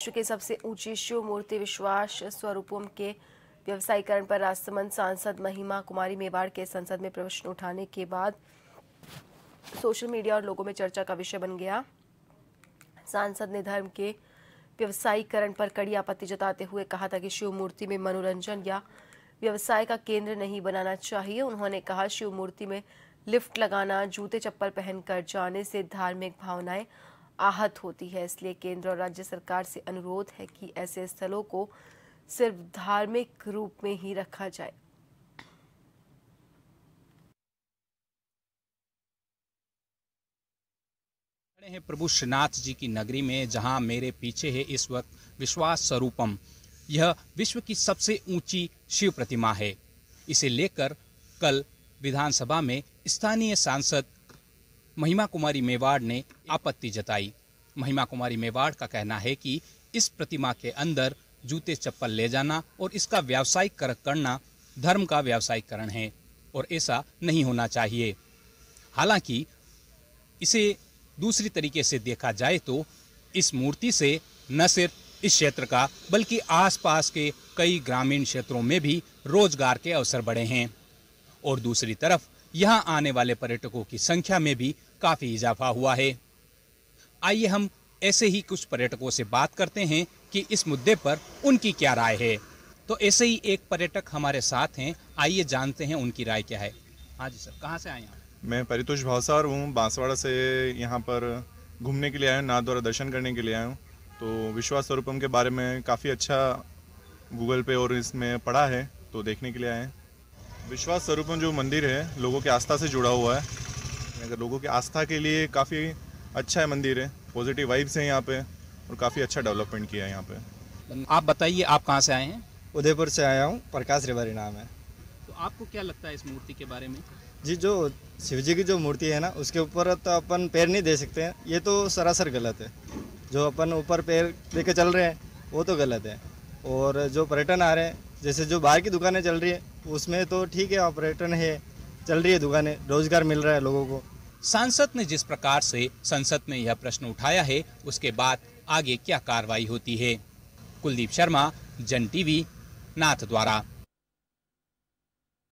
विश्व के सबसे ऊँची शिव मूर्ति विश्वास स्वरूपों के व्यवसायीकरण पर राजसमंद सांसद महिमा कुमारी मेवाड़ के संसद में प्रश्न उठाने के बाद सोशल मीडिया और लोगों में चर्चा का विषय बन गया। सांसद ने धर्म के व्यवसायीकरण पर कड़ी आपत्ति जताते हुए कहा था कि शिव मूर्ति में मनोरंजन या व्यवसाय का केंद्र नहीं बनाना चाहिए। उन्होंने कहा, शिव मूर्ति में लिफ्ट लगाना, जूते चप्पल पहनकर जाने से धार्मिक भावनाएँ आहत होती है। इसलिए केंद्र और राज्य सरकार से अनुरोध है कि ऐसे स्थलों को सिर्फ़ धार्मिक रूप में ही रखा जाए। हैं प्रभु श्रीनाथ जी की नगरी में, जहाँ मेरे पीछे है इस वक्त विश्वास स्वरूपम। यह विश्व की सबसे ऊँची शिव प्रतिमा है। इसे लेकर कल विधानसभा में स्थानीय सांसद महिमा कुमारी मेवाड़ ने आपत्ति जताई। महिमा कुमारी मेवाड़ का कहना है कि इस प्रतिमा के अंदर जूते चप्पल ले जाना और इसका व्यावसायिक करना धर्म का व्यावसायिकरण है और ऐसा नहीं होना चाहिए। हालाँकि इसे दूसरी तरीके से देखा जाए तो इस मूर्ति से न सिर्फ़ इस क्षेत्र का, बल्कि आसपास के कई ग्रामीण क्षेत्रों में भी रोज़गार के अवसर बढ़े हैं। और दूसरी तरफ़ यहाँ आने वाले पर्यटकों की संख्या में भी काफ़ी इजाफा हुआ है। आइए हम ऐसे ही कुछ पर्यटकों से बात करते हैं कि इस मुद्दे पर उनकी क्या राय है। तो ऐसे ही एक पर्यटक हमारे साथ हैं। आइए जानते हैं उनकी राय क्या है। हाँ जी सर, कहाँ से आए हैं मैं परितोष भावसार हूँ। बांसवाड़ा से यहाँ पर घूमने के लिए आया हूँ, नाथ द्वारा दर्शन करने के लिए आया हूँ। तो विश्वास स्वरूपम के बारे में काफ़ी अच्छा गूगल पे और इसमें पढ़ा है तो देखने के लिए आए हैं। विश्वास स्वरूपम जो मंदिर है लोगों की आस्था से जुड़ा हुआ है। अगर लोगों की आस्था के लिए काफ़ी अच्छा है मंदिर है। पॉजिटिव वाइब्स हैं यहाँ पे और काफ़ी अच्छा डेवलपमेंट किया है यहाँ पे। आप बताइए आप कहाँ से आए हैं? उदयपुर से आया हूँ प्रकाश रेवारी नाम है। तो आपको क्या लगता है इस मूर्ति के बारे में? जी जो शिव जी की जो मूर्ति है ना उसके ऊपर तो अपन पैर नहीं दे सकते हैं। ये तो सरासर गलत है। जो अपन ऊपर पैर लेके चल रहे हैं वो तो गलत है। और जो पर्यटन आ रहे हैं जैसे जो बाहर की दुकानें चल रही है उसमें तो ठीक है ऑपरेटर है चल रही है दुकानें, रोज़गार मिल रहा है लोगों को। सांसद ने जिस प्रकार से संसद में यह प्रश्न उठाया है, उसके बाद आगे क्या कार्रवाई होती है? कुलदीप शर्मा, जन टीवी, नाथ द्वारा।